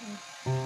嗯。